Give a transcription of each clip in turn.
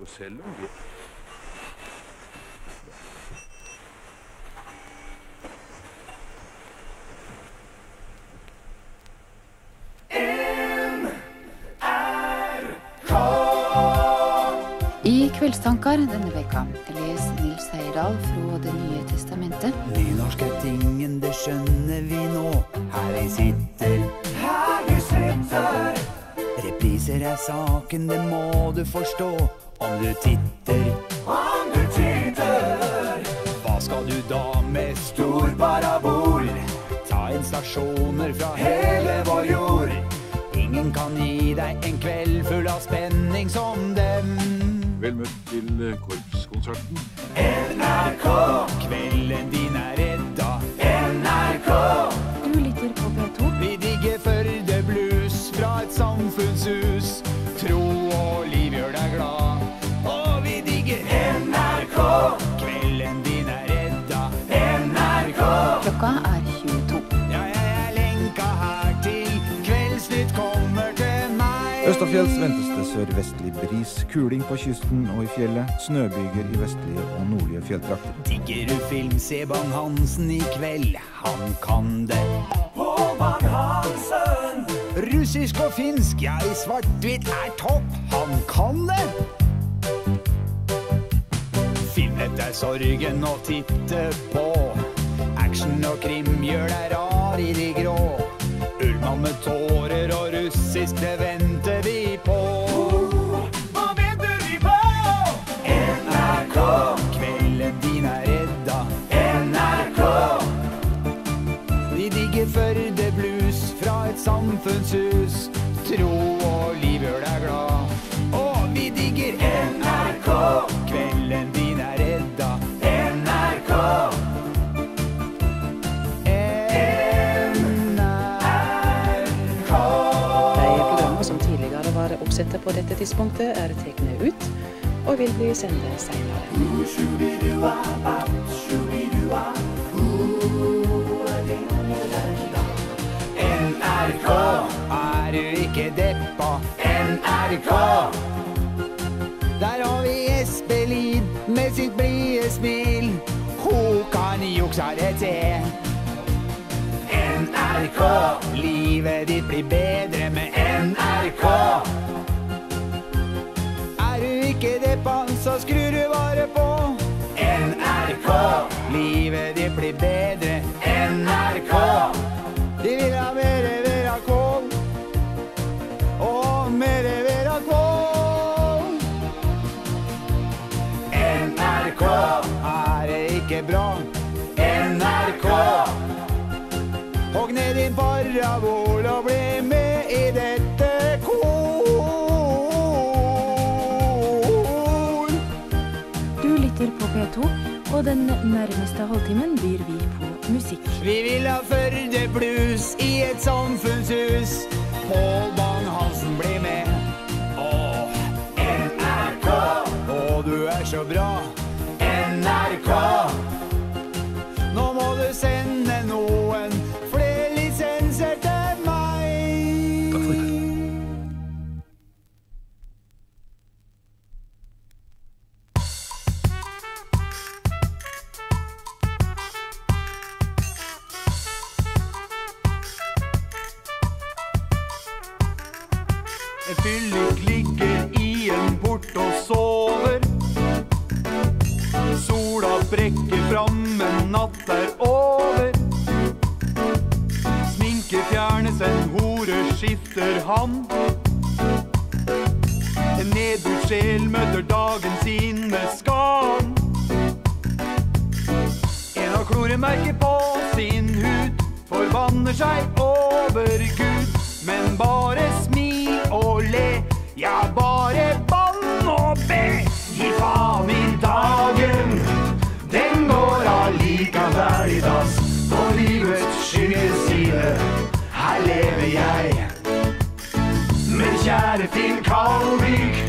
Og selv om det I Kveldstanker denne veka les Nils Heyerdahl fra Det nye testamentet. Nynorsk er tingen, det skjønner vi nå. Her vi sitter. Her vi sitter. Repriser er saken, det må du forstå. Om du titter. Om du titter. Hva skal du da med stor parabol? Ta inn stasjoner fra hele vår jord. Ingen kan gi deg en kveld full av spenning som dem. Vel møtt til eh, korpskonserten. NRK, kvelden din er redda. NRK, Du lytter på P2. vi digger Førde blues fra et samfunnshus. NRK, kvelden din er redda. NRK, Klokka er 22. ja, jeg er lenka her til Kveldsnytt kommer til meg. Østafjells ventes det sørvestlig bris, kuling på kysten og i fjellet, snøbyger i vestlige og nordlige fjelltrakter. Digger du film, se Bang-Hansen i kveld. Han kan det. På Bang-Hansen! Russisk og finsk, ja, i svart-hvitt er topp. Han kan det. Er sorgen å titte på. Action og krim gjør deg rar i de grå. Ullmann med tårer og russisk, venter tidligere på dette tidspunktet, er tatt ut og vil bli sendt senere. NRK. Er du ikke deppa? NRK. Der har vi Espelid med sitt blide smil. Hun kan juksa det til. NRK. Livet ditt blir bedre med NRK. Er det ikke deppa, så skrur du bare på. NRK. Livet ditt blir bedre. NRK. De vil ha mere vera kål. Og mere vera kål. NRK. Er det ikke bra? NRK. Hogg ned din parabol og bli med og den nærmeste halvtimen byr vi på musikk. Vi vil ha Førde blues i et samfunnshus. Pål Bang-Hansen blir med. Åh, NRK. Å, du er så bra. NRK. Har på sin hud, forbanner seg over Gud. Men bare smil og le, ja, bare bann og be. Gi faen i dagen, den går allikevel i dass. På livets skyggeside, her lever jeg. Men kjære Finn Kalvik,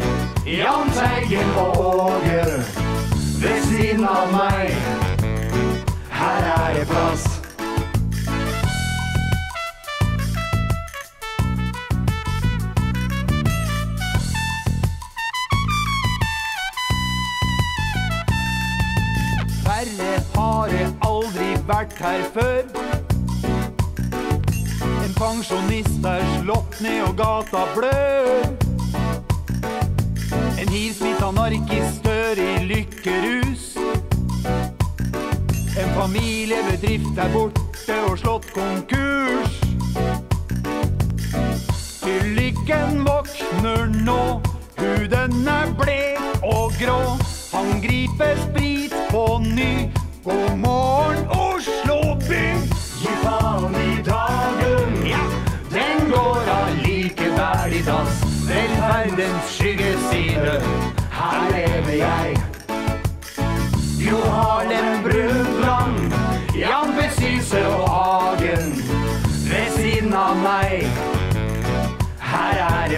Jahn Teigen og Åger ved siden av meg. Vært her før. En pensjonist er slått ned og gata blør. En hivsmitta narkis dør i lykkerus. En familiebedrift er borte og slått konkurs. Til lykken våkner nå, huden er blek og grå. Han griper sprit på ny. God morgen,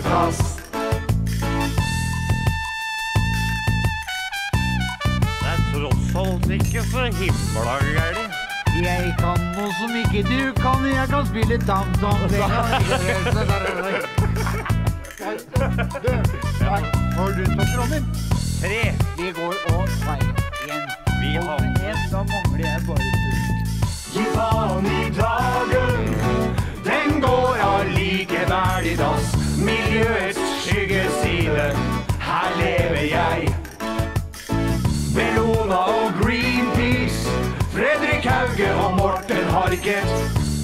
er det er tross alt ikke så himla gærent. Jeg kan noe som ikke du kan. Jeg kan spille tam-tam. Får du ta Ronny? Tre. Vi går og veier igjen. Vi har én, da mangler jeg bare tur. Gi faen i dagen, den går allikevel i dass. Miljøets skyggeside, her lever jeg. Bellona og Greenpeace, Fredrik Hauge og Morten Harket.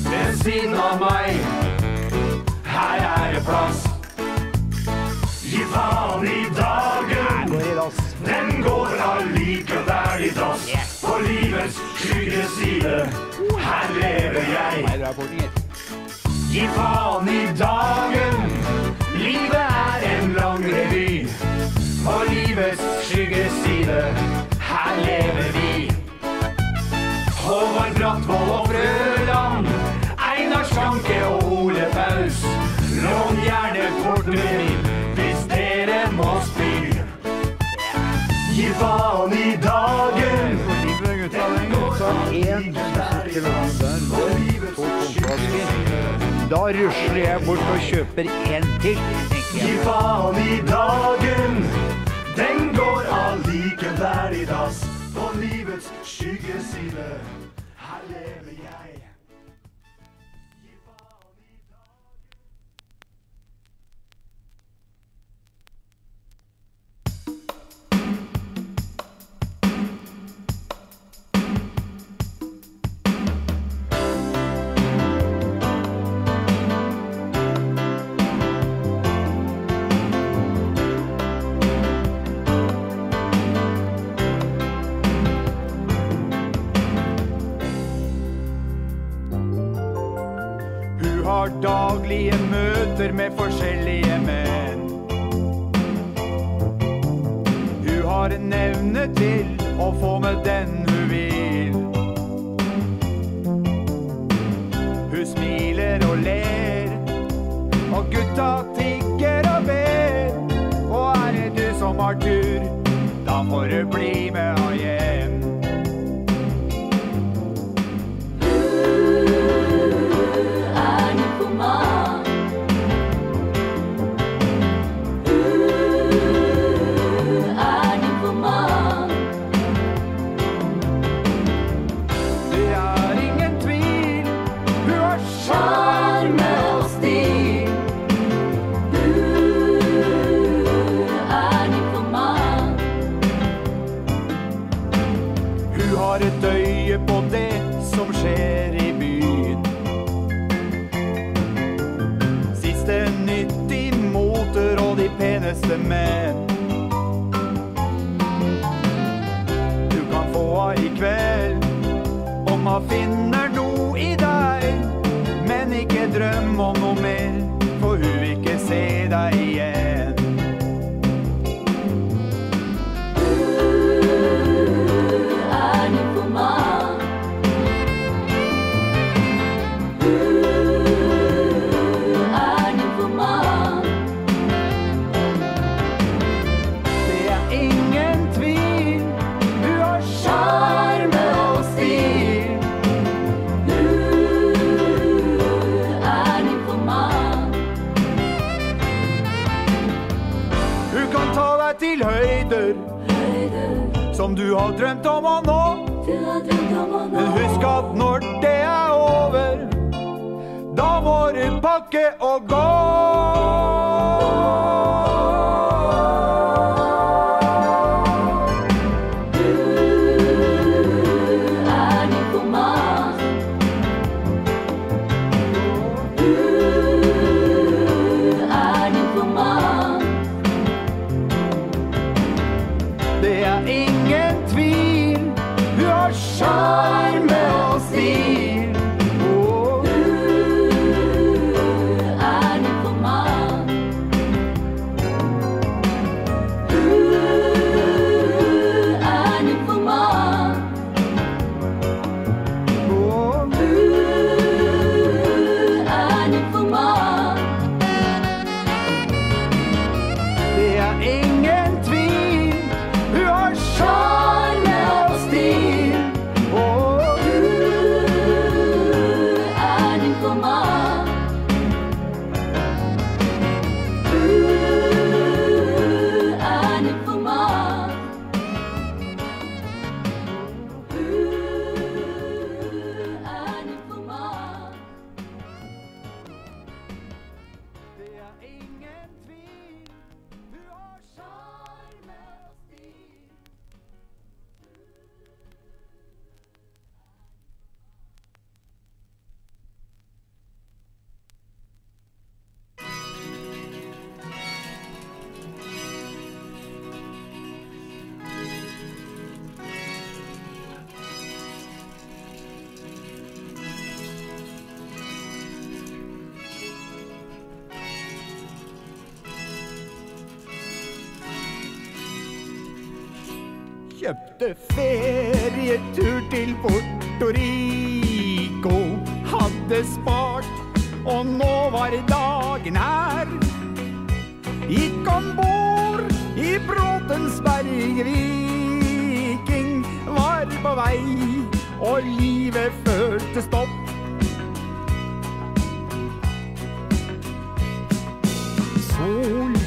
Ved siden av meg, her er det plass. Gi faen i dagen, den går allikevel i dass. På livets skyggeside, her lever jeg. Gi faen i dagen, livet er en lang revy. På livets skyggeside, her lever vi. Håvard Brattvoll og Frøland, Da rusler jeg bort og kjøper en til. Gi faen i dagen. Den går allikevel i dass. På livets skyggeside. Møter med som du har drømt om å nå. Men husk at når det er over, da må du pakke og gå. Det Kjøpte ferietur til Porto Rico. Hadde spart, og nå var dagen her. Gikk om bord i Bråtensberg Viking. Var på vei, og livet følte stopp. Sol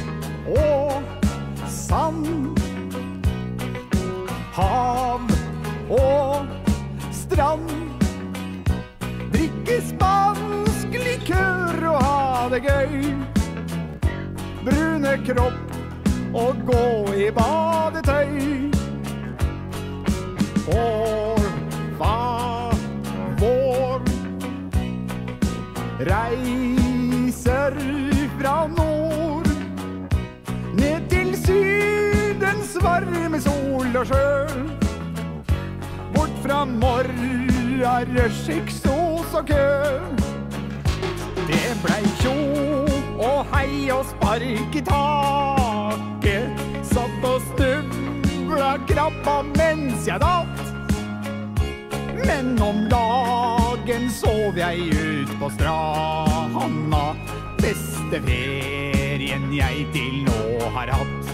hav og strand. Drikke spansk likør og ha det gøy. Brune kropp og gå i badetøy. Vår, hva, vår reiser varme sol og sjø. Bort fra morra, rush, eksos og kø. Det blei tjo og hei og spark i taket. Satt og snubla krabba mens jeg datt. Men om dagen sov jeg ut på stranda. Beste ferien jeg til nå har hatt.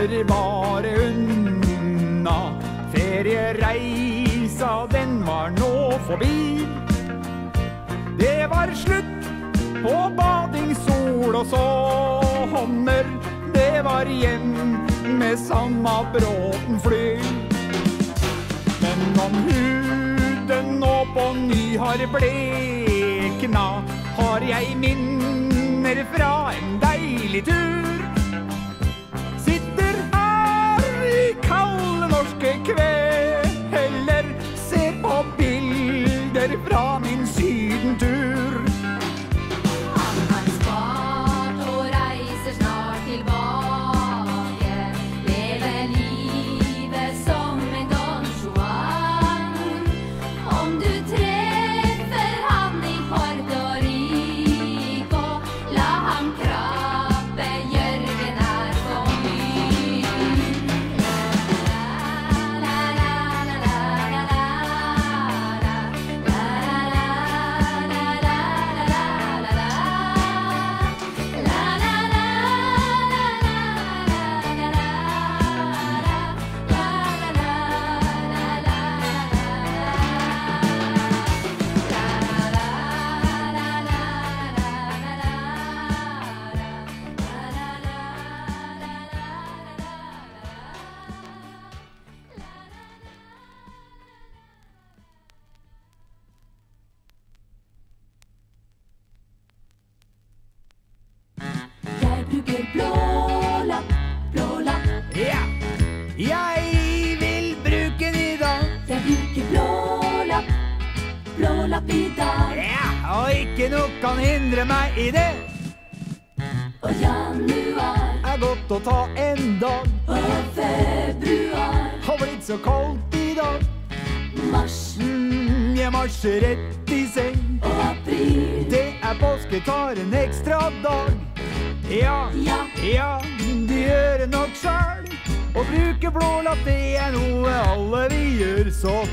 Raser bare unna. Feriereisa, den var nå forbi. Det var slutt på bading, sol og sommer. Det var hjem med samme Bråten fly. Men om huden nå på ny har blekna, har jeg minner fra en deilig tur. Kvelder, ser på bilder fra min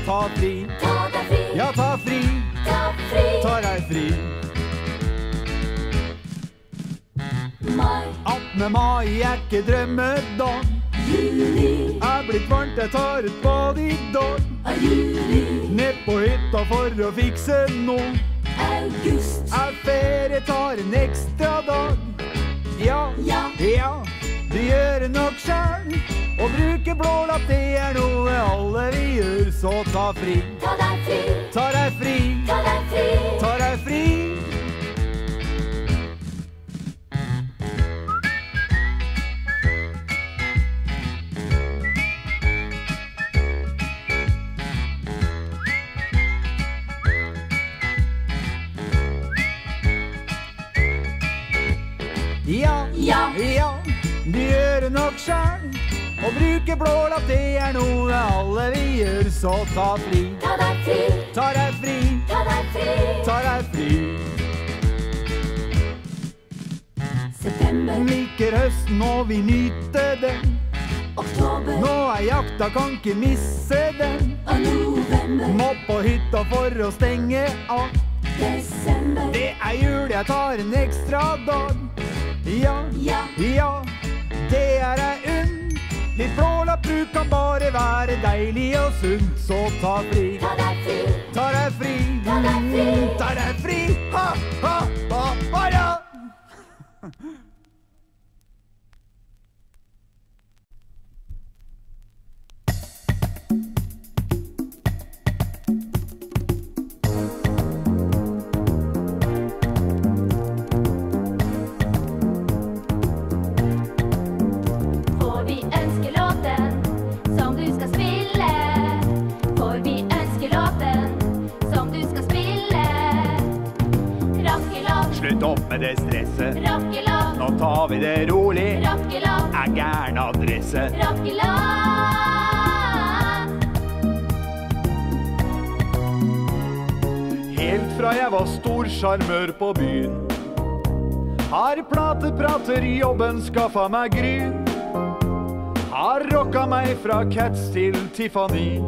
ta fri. Ta deg fri, Ja, ta fri, ta fri. ta deg fri. Mai, 18. mai er ikke drømmedag. juli, Er blitt varmt, jeg tar et bad i dag. juli, Ned på hytta for å fikse noe. august. Er ferie, tar en ekstra dag. Ja, Ja. ja, de gjør det nok sjøl. Å bruke blålapp, det er noe alle vi gjør, så ta fri. Ta deg fri, Ta deg fri, ta deg fri. ta deg fri. Ja, Ja. ja, du gjør det nok sjøl. Å bruke blålapp, det er noe alle vi gjør, så ta fri. Ta deg fri, Ta deg fri, ta deg fri. ta deg fri. September, Liker høsten og vi nyter den. oktober Nå er jakta, kan ikke misse den. og november. Må på hytta for å stenge av. Desember, Det er jul, jeg tar en ekstra dag. Ja, ja. ja, det er ei. Litt blålapp, kan bare være deilig og sunt, så ta fri. Ta deg fri, Ta deg fri, Ta deg fri. ta deg fri. Ha, ha, ha, ha, ja. Slutt opp med det stresset. Nå tar vi det rolig. rockelåt, Er gæren adresse. Helt fra jeg var stor sjarmør på byen. Har plateprater jobben skaffa meg gryn. Har rocka meg fra Cats til Tiffany.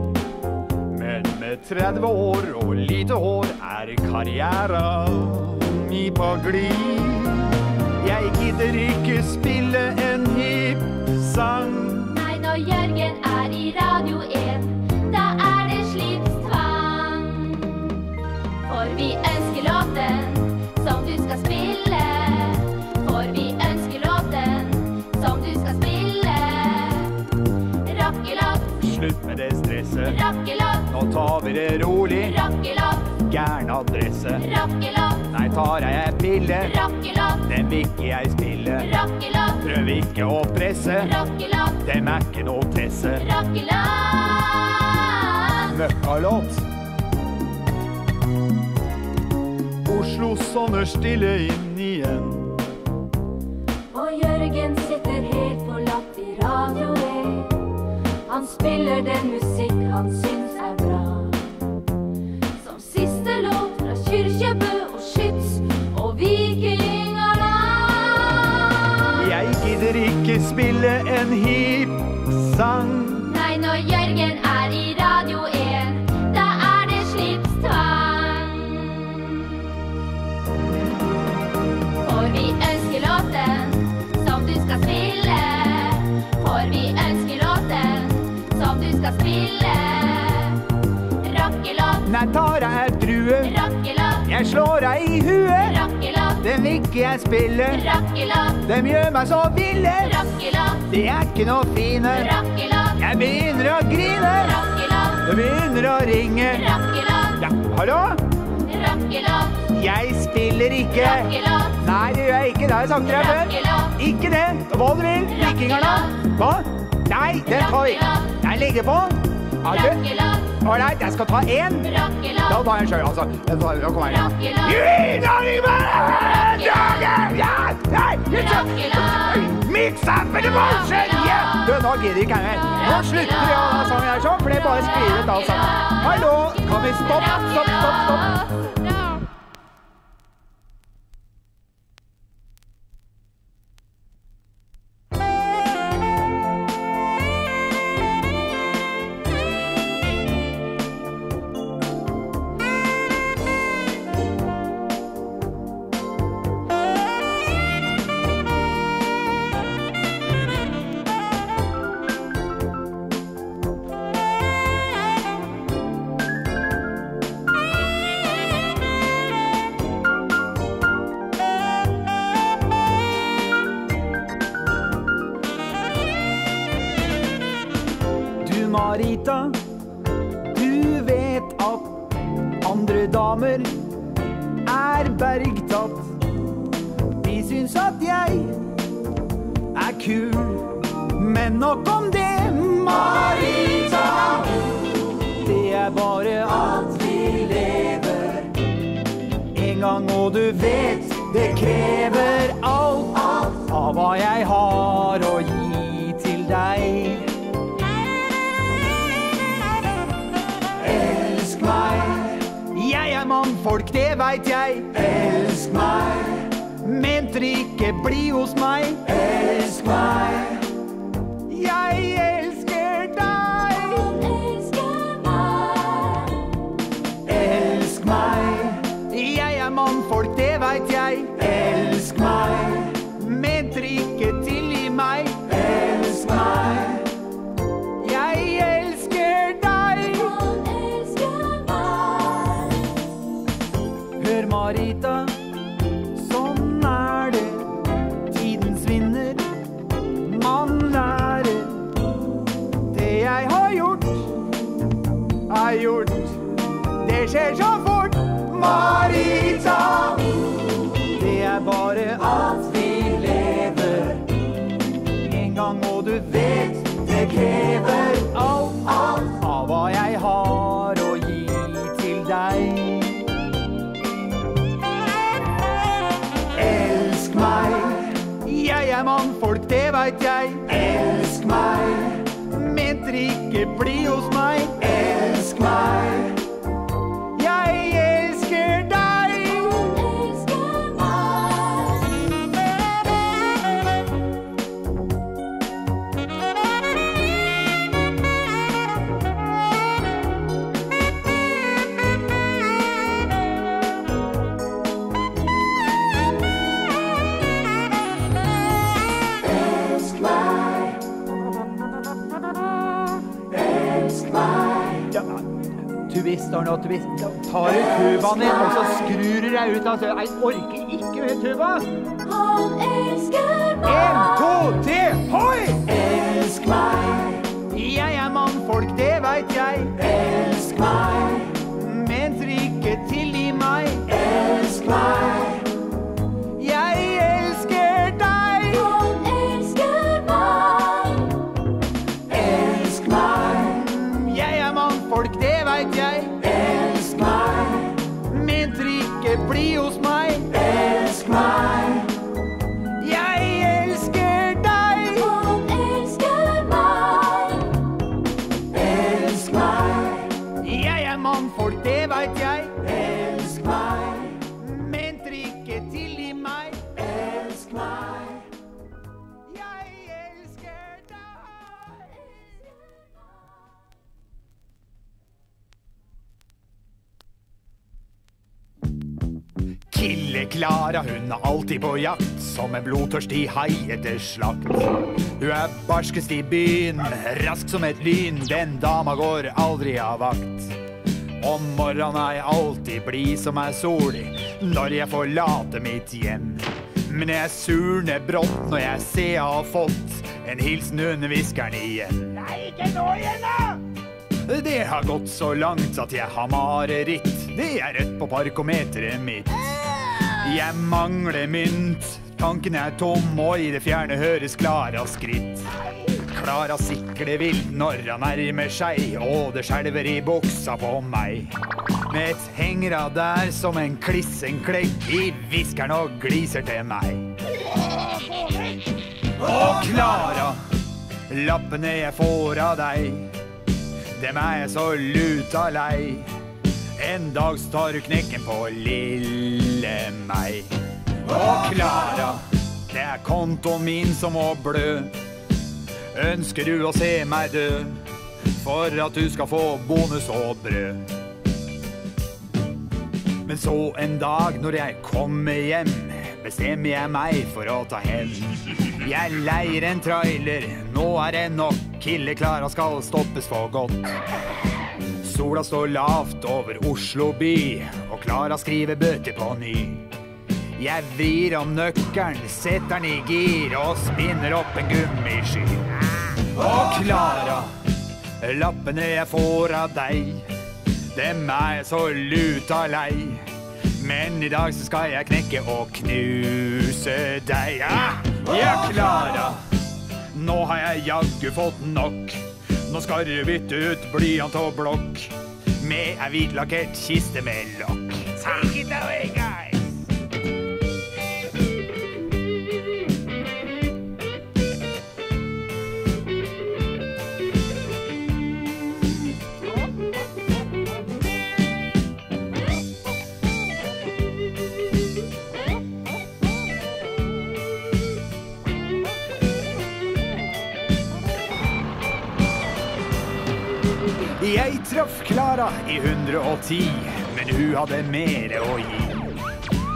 Men med 30 år og lite hår er karriera på glid. Jeg gidder ikke spille en hipp sang. Nei, når Jørgen er i Radio 1, da er det slipstvang. For vi ønsker låten som du skal spille? For vi ønsker låten som du skal spille? Rockelåt, Slutt med det stresset. rockelåt, Nå tar vi det rolig. rockelåt, Gæren adresse. rockelåt, Tar jeg pille. rockelåt, Den vil ikke jeg spille. rockelåt, Prøv ikke å presse. rockelåt, Dem er ikke noe presse. rockelåt. Møkkalåt. Oslo sommer stille inn igjen. Og Jørgen sitter helt forlatt i Radio 1. Han spiller den musikk han syns Nei, tar jeg ei drue. Jeg slår deg i huet. rockelåt, Den vil ikke jeg spille. rockelåt, Dem gjør meg så ville. De Det er ikke noe fine. Jeg begynner å grine. rockelåt, Det begynner å ringe. Ja, hallo? Jeg spiller ikke. Nei, det gjør jeg ikke. Det har jeg sagt til deg før. Ikke det. Hva du vil. Vikingarna. Hva? Nei, den tar vi. Jeg legger på. Du. Ålreit, jeg skal ta én. Da tar jeg sjøl, altså. Jeg igjen. Mix up in the motion, yeah! Du, nå gidder ikke jeg mer. Nå slutter vi å ha sangen her sånn, for det bare sklir ut alt sammen. Hallo, kan vi stoppe? Stopp, stopp, stopp. Og du vet det krever alt, alt av hva jeg har å gi til deg. Elsk meg. Jeg er mannfolk, det veit jeg. Elsk meg. Mente ikke bli hos meg. Elsk meg. Veit jeg. Elsk meg. Mente ikke tilgi meg. Elsk meg. Marita, sånn er det. Tiden svinner, man lærer. Det jeg har gjort, er gjort. Det skjer så fort, Marita. Veit jeg. Elsk meg. Mente ikke bli hos meg. Nå tubist. Da tar du tubaen din, og så skrur du deg ut. Altså, jeg orker ikke tuba. Han elsker meg. En, to, tre, hoi! Kille-Klara, hun er alltid på jakt som en blodtørstig hai etter slakt. Hun er barskest i byen, rask som et lyn, den dama går aldri av vakt. Om morgenen er jeg alltid blid som ei sol når jeg forlater mitt hjem. Men jeg surner brått når jeg ser jeg har fått en hilsen under hviskeren igjen. Nei, ikke nå igjen, da! Det har gått så langt at jeg har mareritt. Det er rødt på parkometeret mitt. Jeg mangler mynt. Tanken er tom, og i det fjerne høres Klaras skritt. Klara sikler vilt når han nærmer seg, og det skjelver i buksa på meg. Med et hengra der som en klissen klegg, i hviskeren og gliser til meg. Og Klara, lappene jeg får av deg, dem er jeg så luta lei. En dag tar du knekken på lille meg. Og Klara, det er kontoen min som må blø. Ønsker du å se meg dø for at du skal få bonus og brød? Men så en dag når jeg kommer hjem, bestemmer jeg meg for å ta hen. Jeg leier en trailer, nå er det nok. Kille Klara skal stoppes for godt. Sola står lavt over Oslo by, og Klara skriver bøter på ny. Jeg vrir om nøkkelen, setter den i gir og spinner opp en gummisky. Og Klara, lappene jeg får av deg, dem er jeg så luta lei. Men i dag så skal jeg knekke og knuse deg. Ja, ja Klara, nå har jeg jaggu fått nok. Nå skal du bytte ut blyant og blokk med ei hvitlakkert kiste med lokk. Take it away, guys! Jeg traff Klara i 110, men hun hadde mere å gi.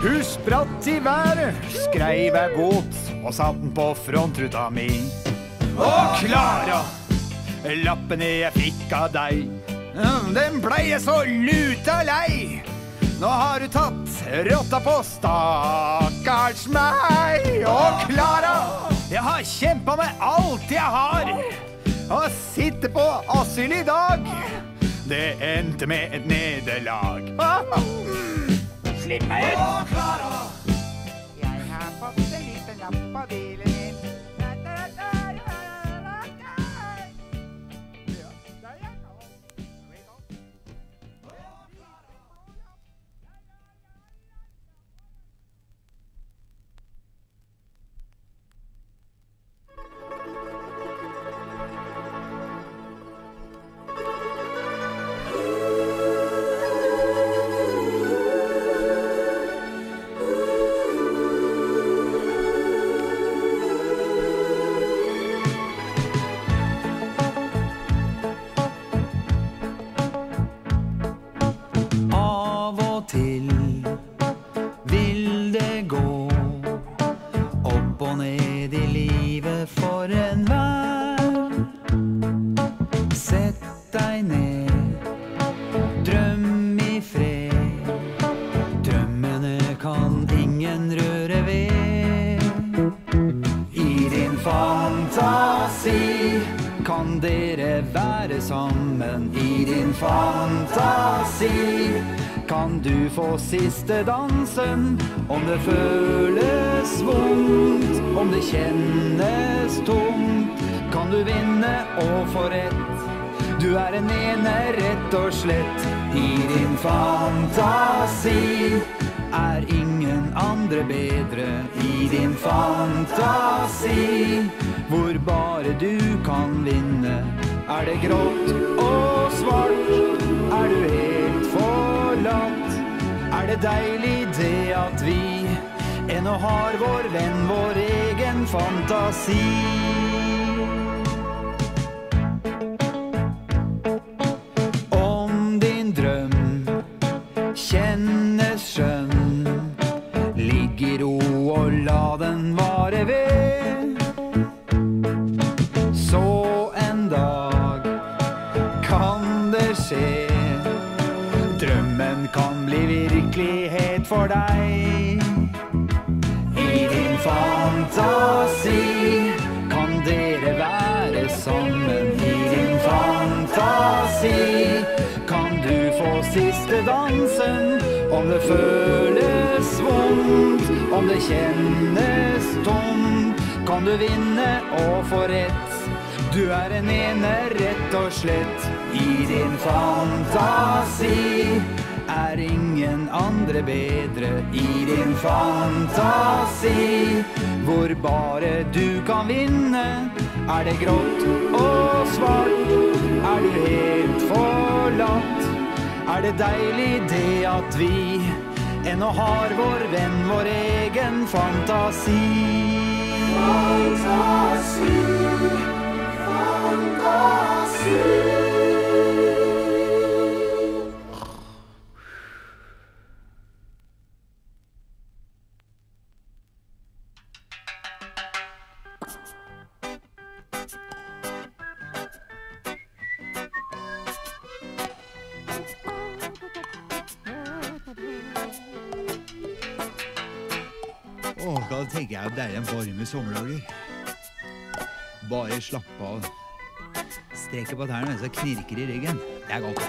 Hun spratt i været, skreiv ei båt og satt den på frontruta mi. Å, Klara, lappene jeg fikk av deg, den blei jeg så luta lei. Nå har du tatt rotta på stakkars meg. Å, Klara, jeg har kjempa med alt jeg har. Og sitter på asyl i dag. Det endte med et nederlag. Slipp meg ut! Jeg har fått en liten lapp av bilen siste dansen. Om det føles vondt, om det kjennes tomt, kan du vinne og få rett. Du er en ene, rett og slett. I din fantasi er ingen andre bedre. I din fantasi, hvor bare du kan vinne. Er det grått og svart? Er du helt forlatt? Er det deilig det at vi ennå har vår venn, vår egen fantasi? Siste dansen. Om det føles vondt, om det kjennes tomt, kan du vinne og få rett. Du er en ene, rett og slett. I din fantasi er ingen andre bedre. I din fantasi, hvor bare du kan vinne. Er det grått og svart? Er du helt forlatt? Er det deilig det at vi ennå har vår venn, vår egen fantasi? Åh, varme sommerdager. Bare slapp av. Streker på tærne så knirker i ryggen. Det er godt, det.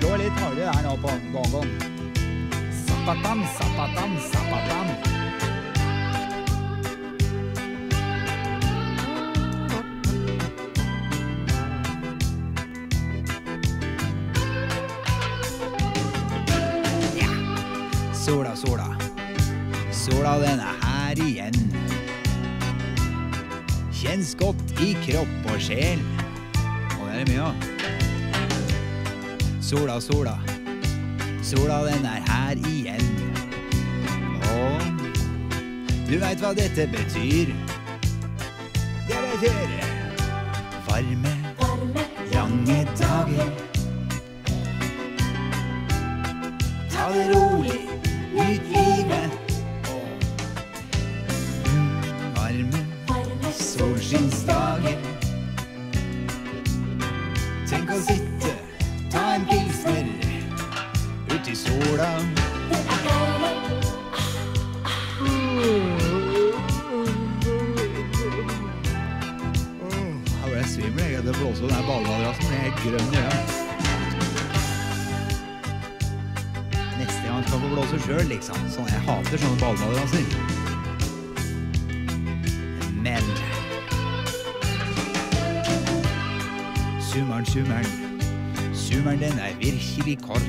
Slå litt hardere her nå på gongon. Zappatam, zappatam, zappatam. Kropp og sjel. Og det er mye òg. Sola, sola. Sola, den er her igjen. Og du veit hva dette betyr. Tenk å sitte, ta en pilsner ut i sola. Det ble svimmel. Jeg hadde blåst den ballmadrassen. Ble helt grønn i. Neste gang skal jeg få blåse sjøl, liksom. Sånn, jeg hater sånne ballmadrasser. Summeren, summeren. Den er virkelig kort.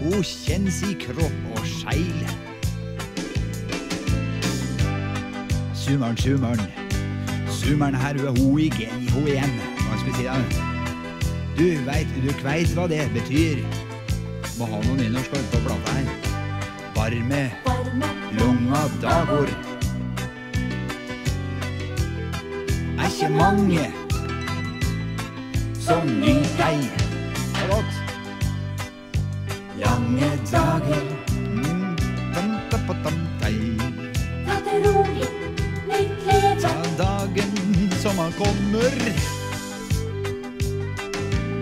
Hun kjennes i kropp og sjel. Summeren, summeren. Summeren her, hun er ho igjen, Ho igjen. Hva skal vi si da? Du veit, du kveit hva det betyr. Må ha noe nynorsk på plata her. Varme, lunga dagord. Er ikke mange som ny deg. Det godt. Lange dager. Mm, ta, pa, tam, tei. Ta dagen som han kommer.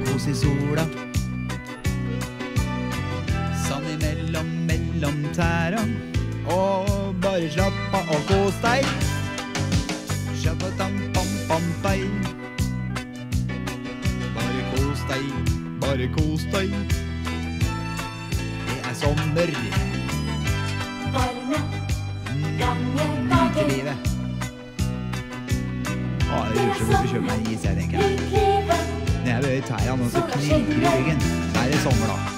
Kos i sola. Sand imellom, mellom tæra. Og bare slapp av og kos deg. Shabbatam, pam, pam, deg. Bare kos deg. Det er sommer. Livet. Å, jeg rusler bort og kjøper meg is, jeg, tenker. Når jeg bøyer tærne, så knirker i ryggen, så er det sommer, da.